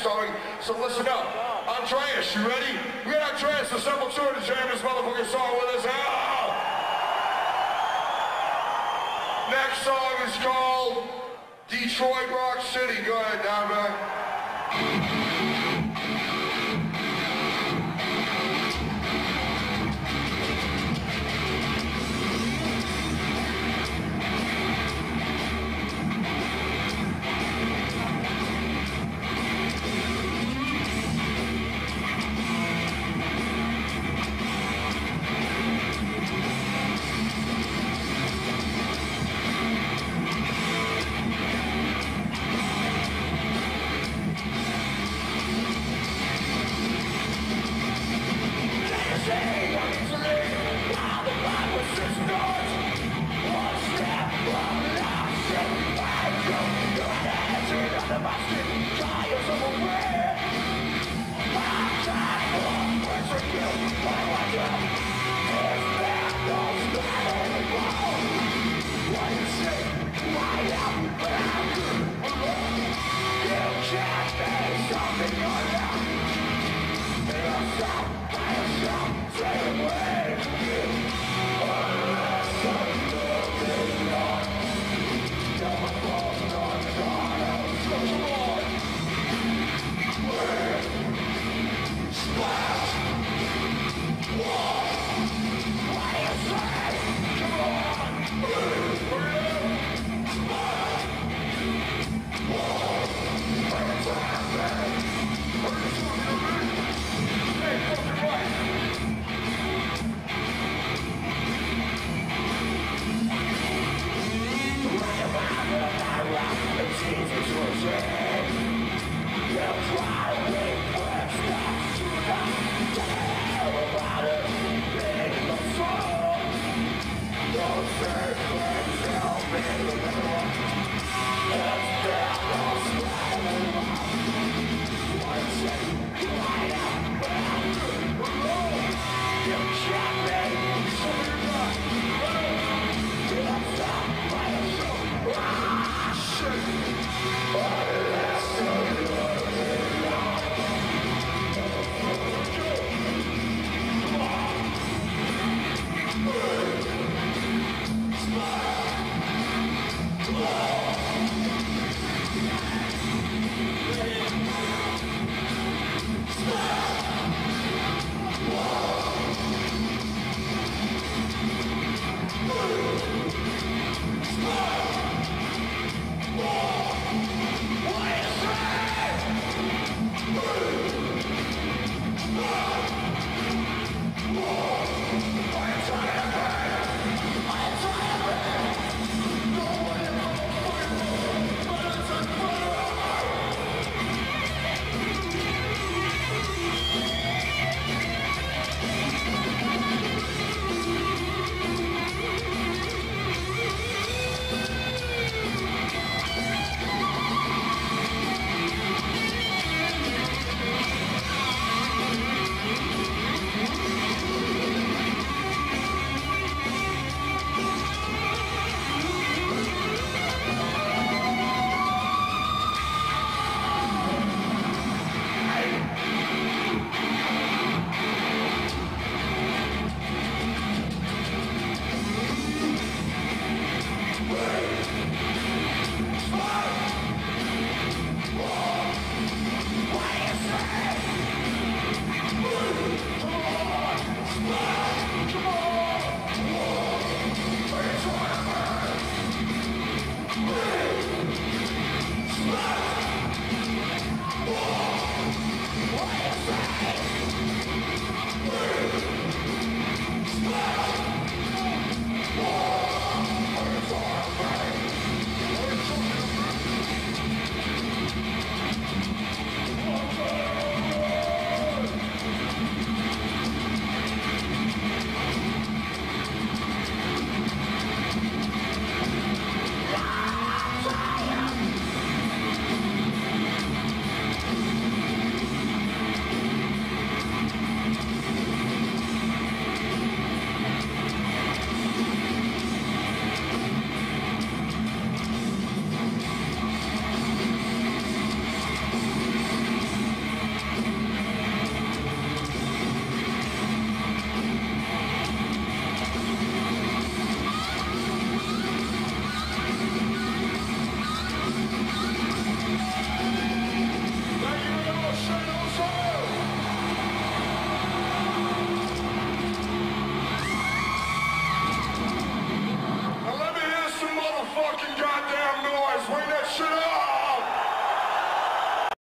story, so listen up. Andreas, you ready? We got Andreas, the Sepultura, to jam this motherfucking song with us. Ah! Next song is called Detroit Rock City. Go ahead, Don Jesus was